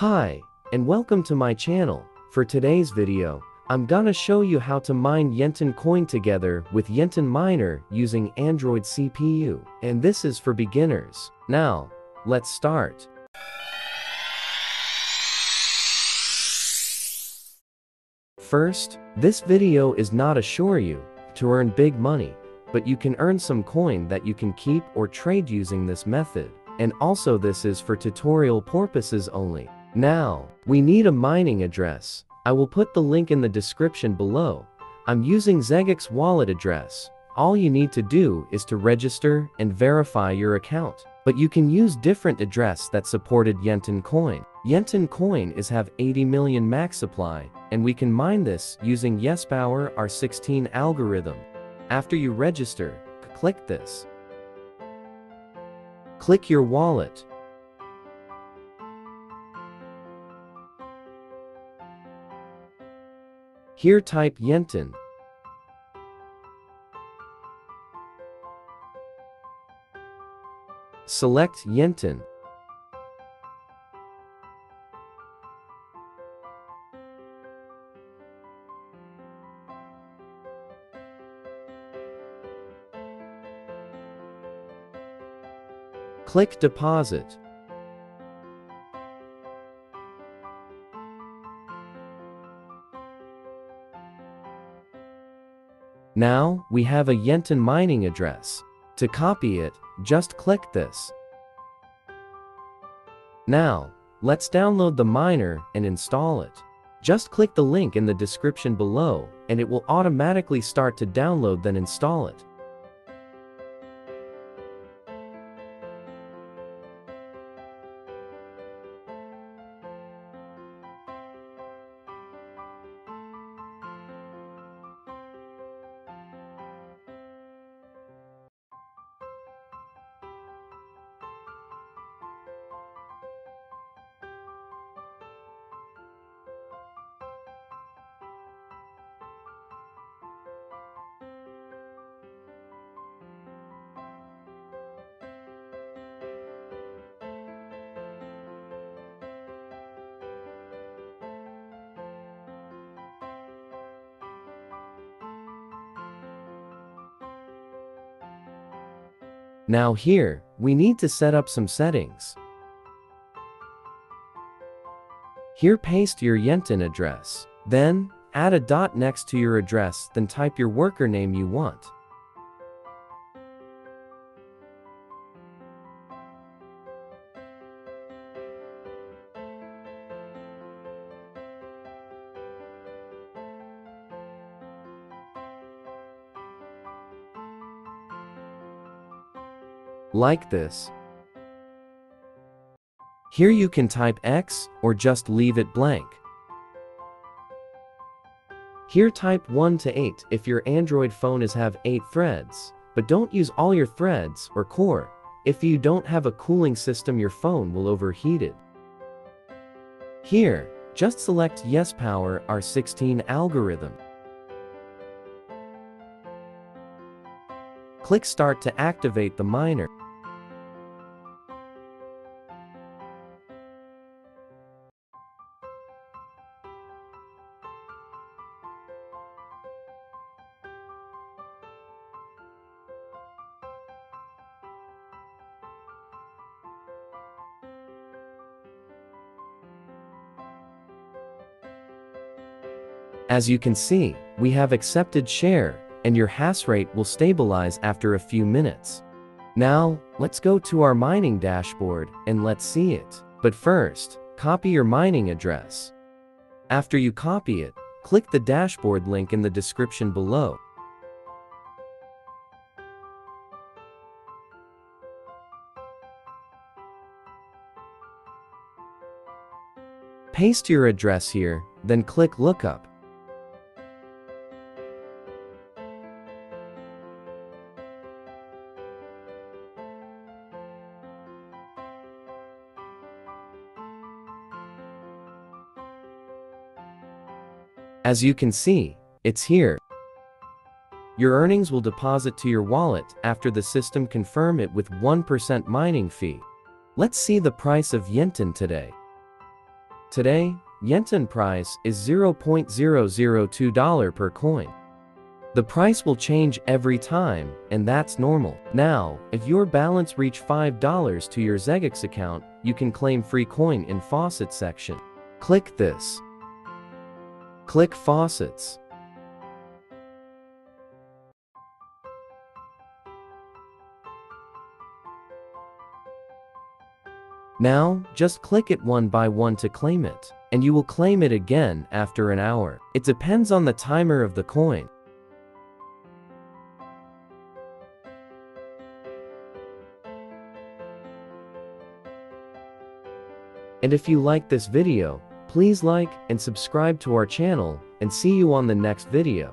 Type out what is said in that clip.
Hi, and welcome to my channel. For today's video, I'm gonna show you how to mine Yenten coin together with Yenten Miner using Android CPU. And this is for beginners. Now, let's start. First, this video is not assure you to earn big money, but you can earn some coin that you can keep or trade using this method. And also this is for tutorial purposes only. Now, we need a mining address. I will put the link in the description below. I'm using Xeggex wallet address. All you need to do is to register and verify your account. But you can use different address that supported Yenten coin. Yenten coin is have 80 million max supply, and we can mine this using YesPower R16 algorithm. After you register, click this. Click your wallet. Here type Yenten. Select Yenten. Click Deposit. Now, we have a Yenten mining address. To copy it, just click this. Now, let's download the miner and install it. Just click the link in the description below, and it will automatically start to download then install it. Now here, we need to set up some settings. Here paste your Yenten address. Then, add a dot next to your address then type your worker name you want. Like this. Here you can type X or just leave it blank. Here type 1 to 8 if your Android phone is have 8 threads, but don't use all your threads or core. If you don't have a cooling system your phone will overheat it. Here, just select Yes Power R16 algorithm. Click Start to activate the miner. As you can see, we have accepted share, and your hash rate will stabilize after a few minutes. Now, let's go to our mining dashboard and let's see it. But first, copy your mining address. After you copy it, click the dashboard link in the description below. Paste your address here, then click Lookup. As you can see, it's here. Your earnings will deposit to your wallet after the system confirm it with 1% mining fee. Let's see the price of Yenten today. Today, Yenten price is $0.002 per coin. The price will change every time, and that's normal. Now, if your balance reach $5 to your Xeggex account, you can claim free coin in faucet section. Click this. Click faucets. Now, just click it one by one to claim it, and you will claim it again after an hour. It depends on the timer of the coin. And if you like this video, please like and subscribe to our channel and see you on the next video.